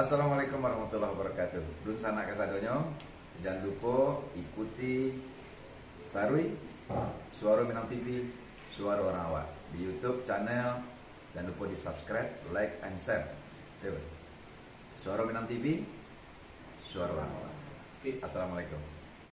Assalamualaikum warahmatullahi wabarakatuh. Dun sana kesadonyo, Jangan lupa ikuti Barui Suara Minang TV, Suara Orang Awak di YouTube channel. Jangan lupa di subscribe, like, and share. Iya, Suara Minang TV, Suara Orang Awak. Assalamualaikum.